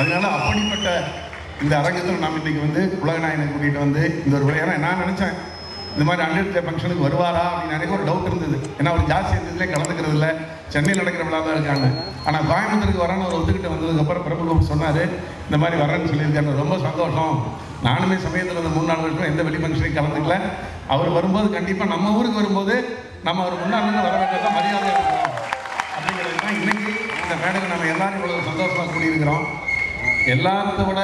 அதனால அப்படிப்பட்ட இந்த அரங்கத்தில் நாம் இன்னைக்கு வந்து உலகநாயகனை கூட்டிகிட்டு வந்து இந்த ஒரு விளையாட நான் நினச்சேன். இந்த மாதிரி ஹண்ட்ரட் டே ஃபங்க்ஷனுக்கு வருவாரா அப்படின்னு எனக்கு ஒரு டவுட் இருந்தது. ஏன்னா அவர் ஜாஸ்தி இருந்ததுலேயே கலந்துக்கிறது இல்லை. சென்னையில் நடக்கிற விழா தான் இருக்காங்க. ஆனால் கோயம்புத்தூருக்கு வரேன்னு ஒரு ஒத்துக்கிட்ட வந்ததுக்கப்புறம் பிரபு சொன்னார் இந்த மாதிரி வரேன்னு சொல்லியிருக்காரு. ரொம்ப சந்தோஷம். நானுமே சமயத்தில் அந்த மூணு நாலு வருஷம் எந்த வெளி ஃபங்க்ஷனையும் கலந்துக்கல. அவர் வரும்போது கண்டிப்பாக நம்ம ஊருக்கு வரும்போது நம்ம அவர் முன்னாள் வர வேண்டியதான் மரியாதை இருக்கணும். அப்படிங்கிறது தான் இன்னைக்கு இந்த மேடையில் நம்ம எல்லாரும் இவ்வளவு சந்தோஷமாக கூடியிருக்கிறோம். எல்லாத்த விட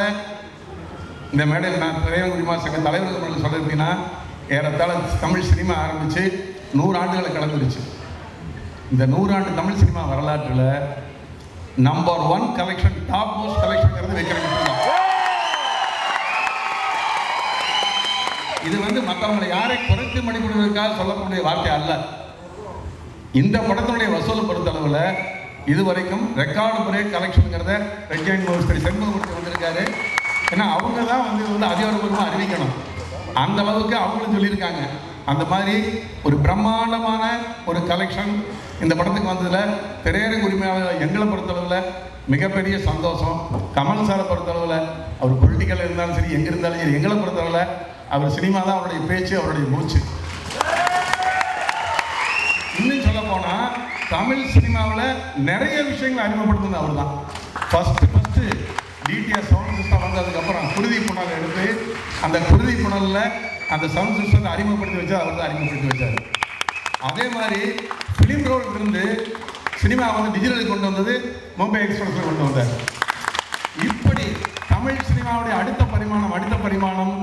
இந்த மேடையில் நான் திரையரங்கு உரிமை சங்க தலைவர்கள் மட்டும் சொல்ல ஏறத்தாழ தமிழ் சினிமா ஆரம்பித்து நூறு ஆண்டுகளை கடந்துருச்சு. இந்த நூறாண்டு தமிழ் சினிமா வரலாற்றில் number one collection top most collection வைக்கிறது இது வந்து மற்றவங்களை யாரை குறைத்து மதிப்பிடுவதற்காக சொல்லக்கூடிய வார்த்தை அல்ல. இந்த படத்தினுடைய பொறுத்த பொறுத்தளவில் இதுவரைக்கும் ரெக்கார்டு முறை கலெக்ஷனுங்கிறத ரெஜாயின் மோஸ்திரி செண்பகமூர்த்தி வந்திருக்காரு. ஏன்னா அவங்க தான் வந்து வந்து அதிகாரப்பூர்வமாக அறிவிக்கணும். அந்த அளவுக்கு அவங்களும் சொல்லியிருக்காங்க. அந்த மாதிரி ஒரு பிரம்மாண்டமான ஒரு கலெக்ஷன் இந்த படத்துக்கு வந்ததில் திரையரங்க உரிமையாளர் எங்களை பொறுத்தளவில் மிகப்பெரிய சந்தோஷம். கமல் சாரை பொறுத்தளவில் அவர் பொலிட்டிக்கல் இருந்தாலும் சரி எங்கே இருந்தாலும் சரி எங்களை பொறுத்தளவில் அவர் சினிமா தான் அவருடைய பேச்சு அவருடைய மூச்சு. இன்னும் சொல்ல போனால் தமிழ் சினிமாவில் நிறைய விஷயங்களை அறிமுகப்படுத்தினது அவர் தான் first first DTR sound system வந்ததுக்கப்புறம் குருதி புனல் எடுத்து அந்த குருதி புனலில் அந்த சவுண்ட் சிஸ்டத்தை அறிமுகப்படுத்தி வச்சு அவர் தான் அறிமுகப்படுத்தி வச்சார். அதே மாதிரி ஃபிலிம் ரோல் இருந்து சினிமா வந்து டிஜிட்டலுக்கு கொண்டு வந்தது மும்பை எக்ஸ்பிரஸில் கொண்டு வந்தார். இப்படி தமிழ் சினிமாவுடைய அடுத்த பரிமாணம் அடுத்த பரிமாணம்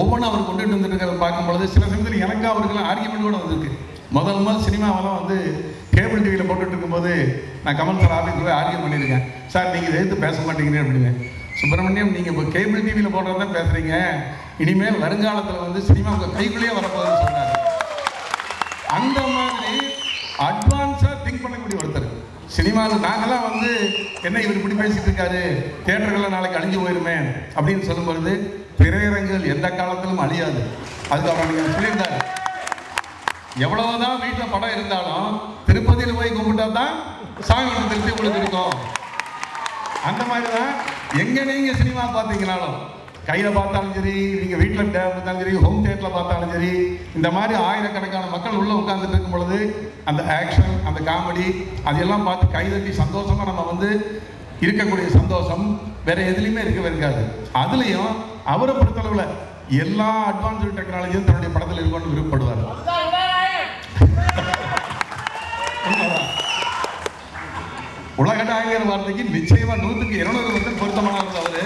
ஒவ்வொன்றும் அவர் கொண்டுட்டு வந்துட்டு இருக்கிறத பார்க்கும் பொழுது சில சமயத்தில் எனக்கு அவர்களும் ஆர்கியூமெண்ட் கூட வந்திருக்கு. முதல் முதல் சினிமாவெல்லாம் வந்து கேபிள் டிவியில் போட்டுட்டு இருக்கும்போது நான் கமல் சார் ஆஃபீஸில் போய் ஆர்கியூ பண்ணியிருக்கேன். சார் நீங்கள் இதை எதிர்த்து பேச மாட்டேங்கிறேன் அப்படின்னு சுப்பிரமணியம் நீங்கள் இப்போ கேபிள் டிவியில் போடுறத பேசுகிறீங்க இனிமேல் வருங்காலத்தில் வந்து சினிமா உங்கள் கைக்குள்ளேயே வரப்போகுதுன்னு சொன்னார். அந்த மாதிரி அட்வான்ஸாக திங்க் பண்ணக்கூடிய ஒருத்தர். சினிமாவில் நாங்களாம் வந்து என்ன இவர் இப்படி பேசிட்டு இருக்காரு? தேட்டர்கள்லாம் நாளைக்கு அழிஞ்சு போயிருமே அப்படின்னு சொல்லும்பொழுது திரையரங்குகள் எந்த காலத்திலும் அழியாது. அதுக்கு அவர் நீங்கள் சொல்லியிருந்தாரு எவ்வளவுதான் வீட்டில் படம் இருந்தாலும் திருப்பதியில் போய் கும்பிட்டா தான் சாமி ஒன்று திருப்தி உங்களுக்கு இருக்கும் அந்த மாதிரி தான் எங்கே நீங்கள் சினிமா பார்த்தீங்கனாலும் கையில் பார்த்தாலும் சரி நீங்கள் வீட்டில் பார்த்தாலும் சரி ஹோம் தேட்டரில் பார்த்தாலும் சரி இந்த மாதிரி ஆயிரக்கணக்கான மக்கள் உள்ளே உட்காந்துட்டு இருக்கும் பொழுது அந்த ஆக்ஷன் அந்த காமெடி அதையெல்லாம் பார்த்து கைதட்டி சந்தோஷமாக நம்ம வந்து இருக்கக்கூடிய சந்தோஷம் வேற எதுலேயுமே இருக்கவே இருக்காது. அதுலேயும் அவரை பொறுத்தளவில் எல்லா அட்வான்ஸ்டு டெக்னாலஜியும் தன்னுடைய படத்தில் இருக்கணும்னு விருப்பப்படுவார். உலக நாயகர் வார்த்தைக்கு நிச்சயமா நூற்றுக்கு இருநூறு வந்து பொருத்தமானவர் அவரு.